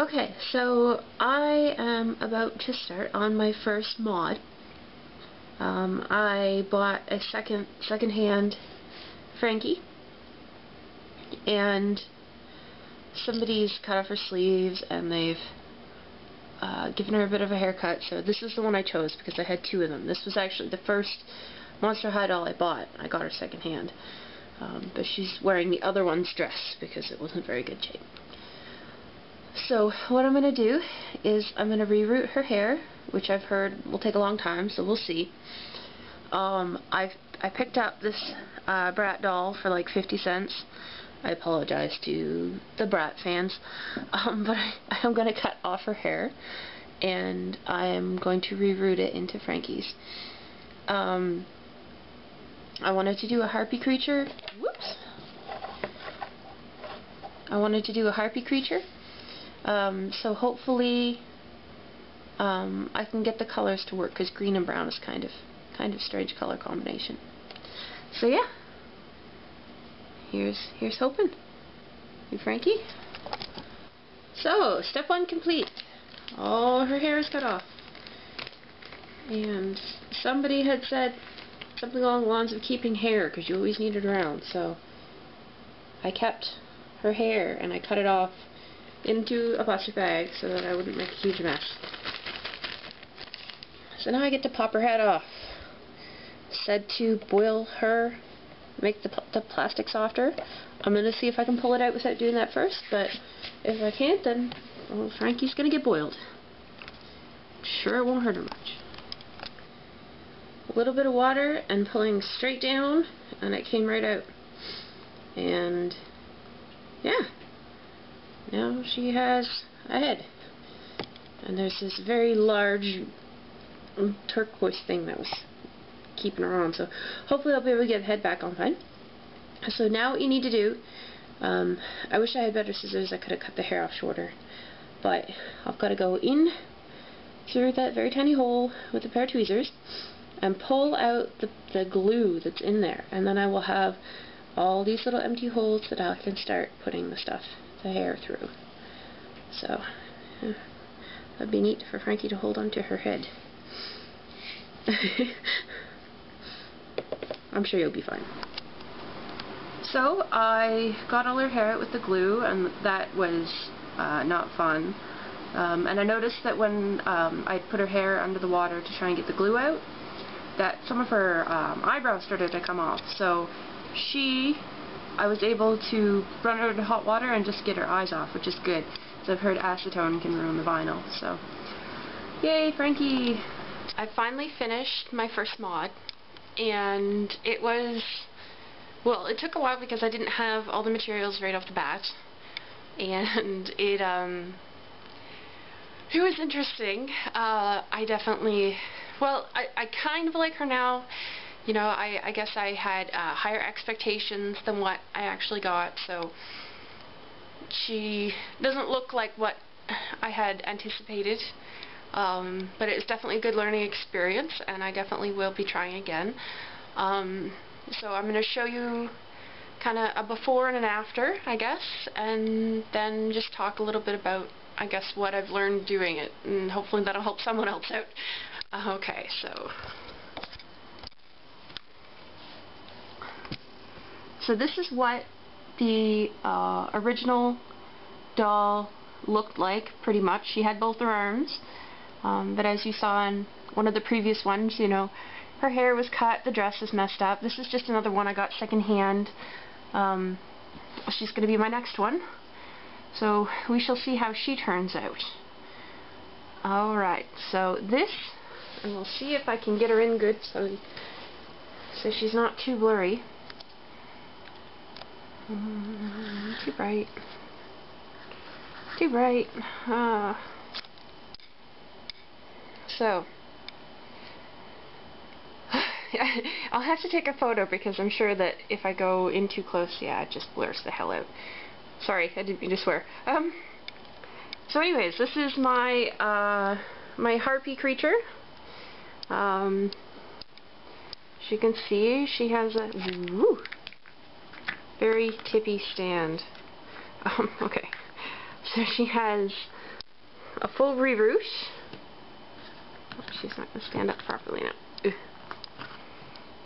Okay, so I am about to start on my first mod. Um, I bought a second second-hand Frankie, and somebody's cut off her sleeves, and they've uh, given her a bit of a haircut. So this is the one I chose because I had two of them. This was actually the first Monster High doll I bought. I got her second-hand, um, but she's wearing the other one's dress because it wasn't very good shape. So what I'm going to do is I'm going to reroot her hair, which I've heard will take a long time, so we'll see. Um, I've I picked up this uh, Bratz doll for like 50 cents. I apologize to the Bratz fans, um, but I, I'm going to cut off her hair, and I'm going to reroot it into Frankie's. Um, I wanted to do a harpy creature. Whoops. I wanted to do a harpy creature. Um, so hopefully um, I can get the colors to work because green and brown is kind of kind of strange color combination. So yeah, here's here's hoping. You Frankie? So step one complete. All her hair is cut off. And somebody had said something along the lines of keeping hair because you always need it around. So I kept her hair and I cut it off into a plastic bag so that I wouldn't make a huge mess. So now I get to pop her head off. Said to boil her, make the, the plastic softer. I'm going to see if I can pull it out without doing that first, but if I can't, then well, Frankie's going to get boiled. Sure it won't hurt her much. A little bit of water and pulling straight down, and it came right out. And, yeah now she has a head. And there's this very large turquoise thing that was keeping her on. So hopefully I'll be able to get the head back on fine. So now what you need to do, um, I wish I had better scissors. I could have cut the hair off shorter. But I've got to go in through that very tiny hole with a pair of tweezers and pull out the, the glue that's in there. And then I will have all these little empty holes that I can start putting the stuff the hair through. So, yeah, that'd be neat for Frankie to hold onto her head. I'm sure you'll be fine. So, I got all her hair out with the glue, and that was uh, not fun. Um, and I noticed that when um, I put her hair under the water to try and get the glue out, that some of her um, eyebrows started to come off. So she I was able to run her into hot water and just get her eyes off, which is good. So I've heard acetone can ruin the vinyl, so yay, Frankie! I finally finished my first mod, and it was, well, it took a while because I didn't have all the materials right off the bat, and it, um, it was interesting. Uh, I definitely, well, I, I kind of like her now you know, I, I guess I had uh, higher expectations than what I actually got, so she doesn't look like what I had anticipated, um, but it's definitely a good learning experience, and I definitely will be trying again. Um, so I'm going to show you kind of a before and an after, I guess, and then just talk a little bit about, I guess, what I've learned doing it, and hopefully that'll help someone else out. Okay, so So this is what the uh, original doll looked like, pretty much. She had both her arms, um, but as you saw in one of the previous ones, you know, her hair was cut, the dress is messed up. This is just another one I got secondhand. Um, she's going to be my next one. So we shall see how she turns out. Alright, so this, and we'll see if I can get her in good so, so she's not too blurry. Too bright. Too bright. Uh, so, I'll have to take a photo because I'm sure that if I go in too close, yeah, it just blurs the hell out. Sorry, I didn't mean to swear. Um, so anyways, this is my, uh, my harpy creature. Um, as you can see, she has a, woo, very tippy stand. Um, okay. So she has a full reroot. Oh, she's not going to stand up properly now.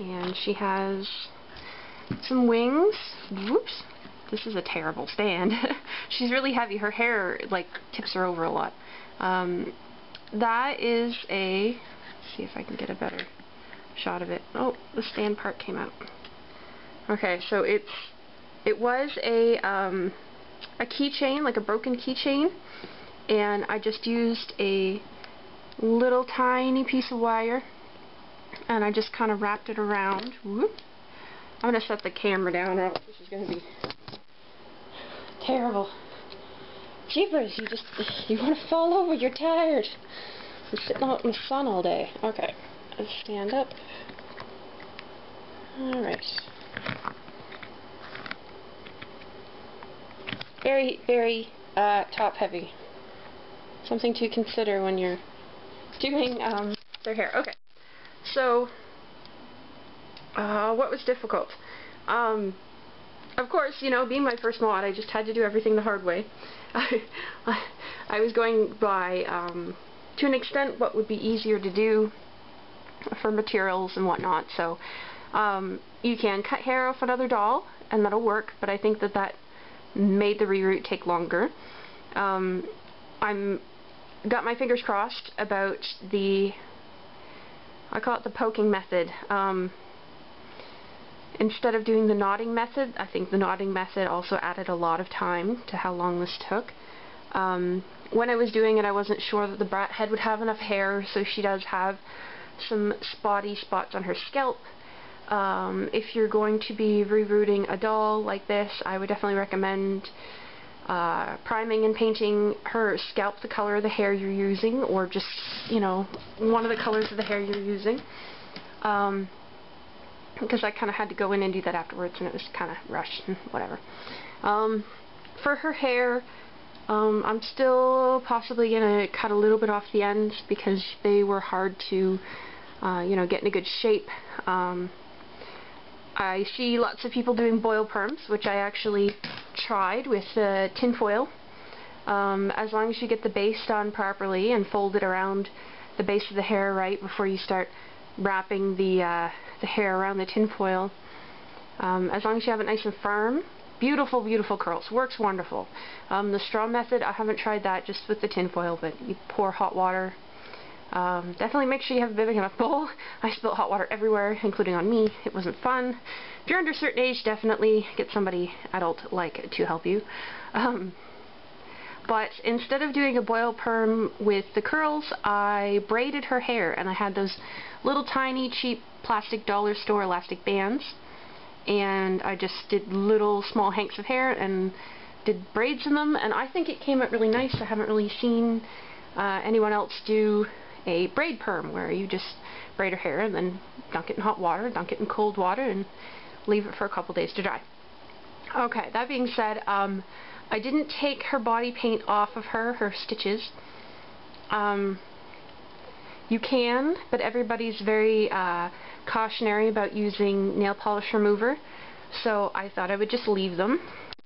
And she has some wings. Whoops. This is a terrible stand. she's really heavy. Her hair, like, tips her over a lot. Um, that is a... see if I can get a better shot of it. Oh, the stand part came out. Okay, so it's... It was a, um, a keychain, like a broken keychain, and I just used a little tiny piece of wire and I just kind of wrapped it around. Whoop. I'm going to set the camera down or this is going to be terrible. Jeepers, you just, you want to fall over, you're tired. You're sitting out in the sun all day. Okay, stand up. Alright. Very, very uh, top heavy. Something to consider when you're doing um, their hair. Okay, so uh, what was difficult? Um, of course, you know, being my first mod, I just had to do everything the hard way. I, was going by, um, to an extent, what would be easier to do for materials and whatnot. So um, you can cut hair off another doll, and that'll work, but I think that that made the reroot take longer. Um, I'm got my fingers crossed about the I call it the poking method. Um, instead of doing the knotting method, I think the knotting method also added a lot of time to how long this took. Um, when I was doing it, I wasn't sure that the Bratz head would have enough hair, so she does have some spotty spots on her scalp. Um, if you're going to be rerooting a doll like this, I would definitely recommend uh, priming and painting her scalp the color of the hair you're using, or just, you know, one of the colors of the hair you're using. Um, because I kind of had to go in and do that afterwards, and it was kind of rushed and whatever. Um, for her hair, um, I'm still possibly going to cut a little bit off the ends because they were hard to, uh, you know, get in a good shape. Um, I see lots of people doing boil perms, which I actually tried with uh, tinfoil. Um, as long as you get the base done properly and fold it around the base of the hair right before you start wrapping the, uh, the hair around the tinfoil. Um, as long as you have it nice and firm, beautiful, beautiful curls. Works wonderful. Um, the straw method, I haven't tried that just with the tinfoil, but you pour hot water. Um, definitely make sure you have a big enough bowl. I spilled hot water everywhere, including on me. It wasn't fun. If you're under a certain age, definitely get somebody adult-like to help you. Um, but instead of doing a boil perm with the curls, I braided her hair, and I had those little tiny cheap plastic dollar store elastic bands and I just did little small hanks of hair and did braids in them and I think it came out really nice. I haven't really seen uh, anyone else do a braid perm where you just braid her hair and then dunk it in hot water, dunk it in cold water and leave it for a couple days to dry. Okay, that being said, um, I didn't take her body paint off of her, her stitches. Um, you can, but everybody's very uh, cautionary about using nail polish remover, so I thought I would just leave them.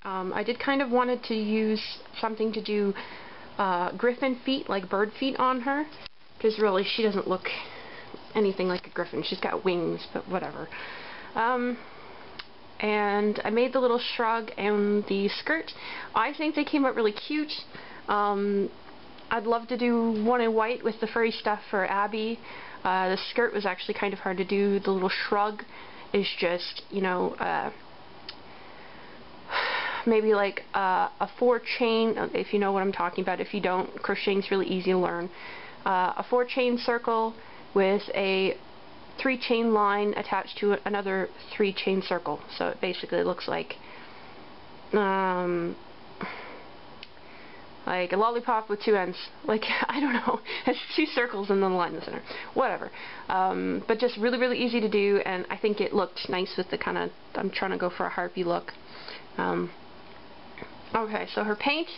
Um, I did kind of wanted to use something to do uh, griffin feet, like bird feet on her, because really she doesn't look anything like a griffin. She's got wings, but whatever. Um, and I made the little shrug and the skirt. I think they came out really cute. Um, I'd love to do one in white with the furry stuff for Abbey. Uh, the skirt was actually kind of hard to do. The little shrug is just, you know, uh, maybe like uh, a four chain, if you know what I'm talking about. If you don't, crocheting is really easy to learn. Uh, a four chain circle with a three chain line attached to another three chain circle. So it basically looks like um, like a lollipop with two ends. Like, I don't know. It's two circles and then a line in the center. Whatever. Um, but just really, really easy to do, and I think it looked nice with the kind of, I'm trying to go for a harpy look. Um, okay, so her paint,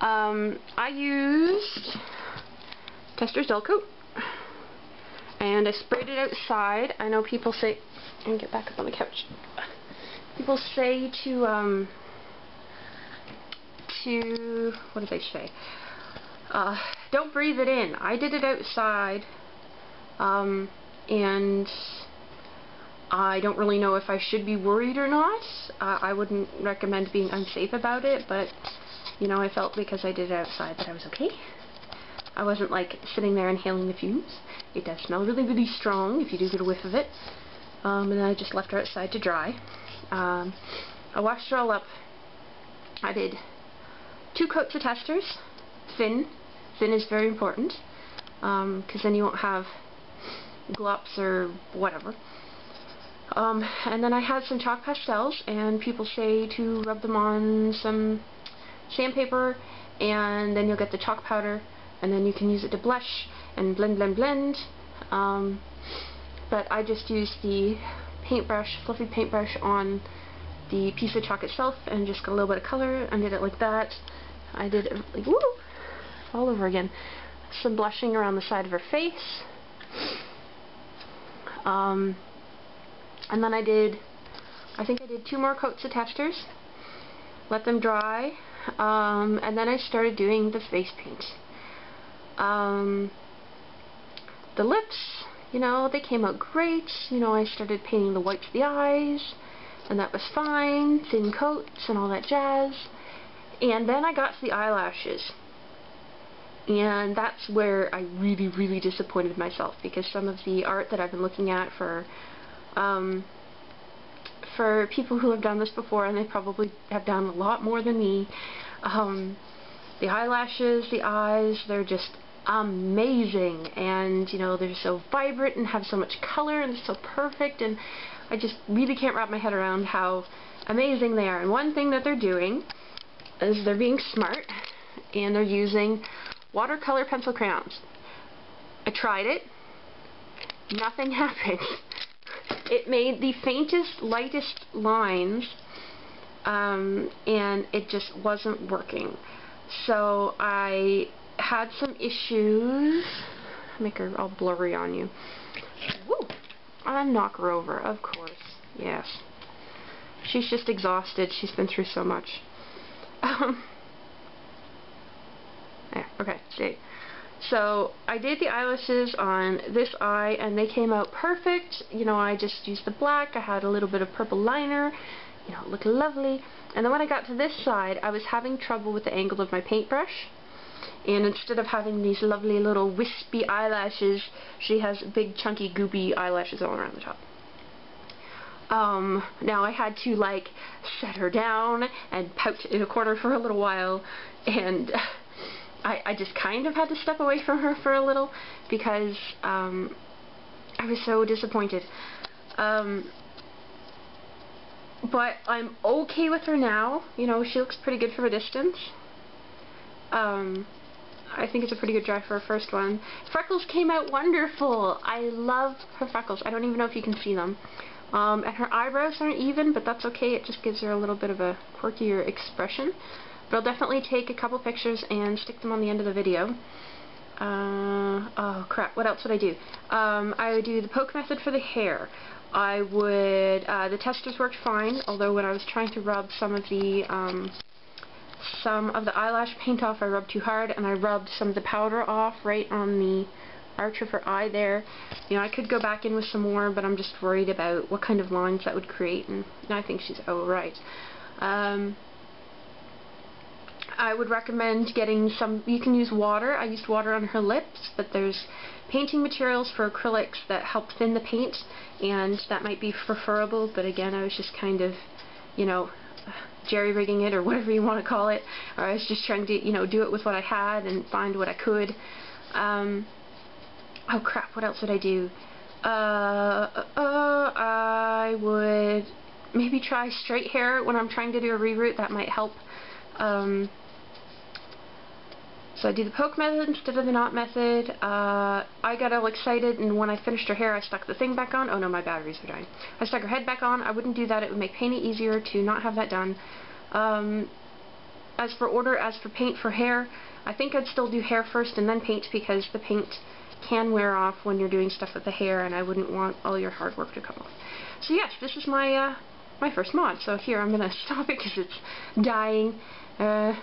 um, I used Testors Dull Coat, and I sprayed it outside. I know people say, and get back up on the couch. People say to, um, to, what did they say? uh, don't breathe it in. I did it outside, um, and I don't really know if I should be worried or not. Uh, I wouldn't recommend being unsafe about it, but, you know, I felt because I did it outside that I was okay. I wasn't, like, sitting there inhaling the fumes. It does smell really, really strong if you do get a whiff of it. Um, and then I just left her outside to dry. Um, I washed her all up. I did two coats of Testors, thin. Thin is very important, because um, then you won't have glops or whatever. Um, and then I had some chalk pastels, and people say to rub them on some sandpaper, and then you'll get the chalk powder, and then you can use it to blush and blend, blend, blend. Um, but I just used the paintbrush, fluffy paintbrush on the piece of chalk itself and just got a little bit of color and did it like that. I did it like, woo, all over again. Some blushing around the side of her face. Um, and then I did, I think I did two more coats of Testors. Let them dry. Um, and then I started doing the face paint. Um, the lips, you know, they came out great. You know, I started painting the whites of the eyes, and that was fine. Thin coats and all that jazz. And then I got to the eyelashes. And that's where I really, really disappointed myself because some of the art that I've been looking at for um, for people who have done this before, and they probably have done a lot more than me, um, the eyelashes, the eyes, they're just amazing and you know they're so vibrant and have so much color and they're so perfect and I just really can't wrap my head around how amazing they are and one thing that they're doing is they're being smart and they're using watercolor pencil crayons. I tried it. Nothing happened. It made the faintest, lightest lines um, and it just wasn't working. So I had some issues. Make her all blurry on you. Woo! I knock her over, of course. Yes. She's just exhausted. She's been through so much. Um, yeah, okay, see. So, I did the eyelashes on this eye, and they came out perfect. You know, I just used the black. I had a little bit of purple liner. You know, it looked lovely. And then when I got to this side, I was having trouble with the angle of my paintbrush. And instead of having these lovely little wispy eyelashes, she has big, chunky, goopy eyelashes all around the top. Um, now I had to, like, set her down and pout in a corner for a little while, and I, I just kind of had to step away from her for a little, because, um, I was so disappointed. Um, but I'm okay with her now. You know, she looks pretty good from a distance. Um, I think it's a pretty good dry for a first one. Freckles came out wonderful. I love her freckles. I don't even know if you can see them. Um, and her eyebrows aren't even, but that's okay. It just gives her a little bit of a quirkier expression. But I'll definitely take a couple pictures and stick them on the end of the video. Uh, oh crap, what else would I do? Um, I would do the poke method for the hair. I would, uh, the Testors worked fine, although when I was trying to rub some of the, um, some of the eyelash paint off, I rubbed too hard, and I rubbed some of the powder off right on the arch of her eye there. You know, I could go back in with some more, but I'm just worried about what kind of lines that would create, and I think she's alright. Um, I would recommend getting some, you can use water. I used water on her lips, but there's painting materials for acrylics that help thin the paint, and that might be preferable, but again, I was just kind of, you know, jerry-rigging it, or whatever you want to call it, or I was just trying to, you know, do it with what I had and find what I could. Um, oh crap, what else would I do? Uh, uh, I would maybe try straight hair when I'm trying to do a reroot, that might help. Um, so I do the poke method instead of the knot method. Uh, I got all excited and when I finished her hair I stuck the thing back on. Oh no, my batteries are dying. I stuck her head back on. I wouldn't do that. It would make painting easier to not have that done. Um, as for order, as for paint for hair, I think I'd still do hair first and then paint because the paint can wear off when you're doing stuff with the hair and I wouldn't want all your hard work to come off. So yes, this is my uh, my first mod. So here I'm going to stop it because it's dying. Uh,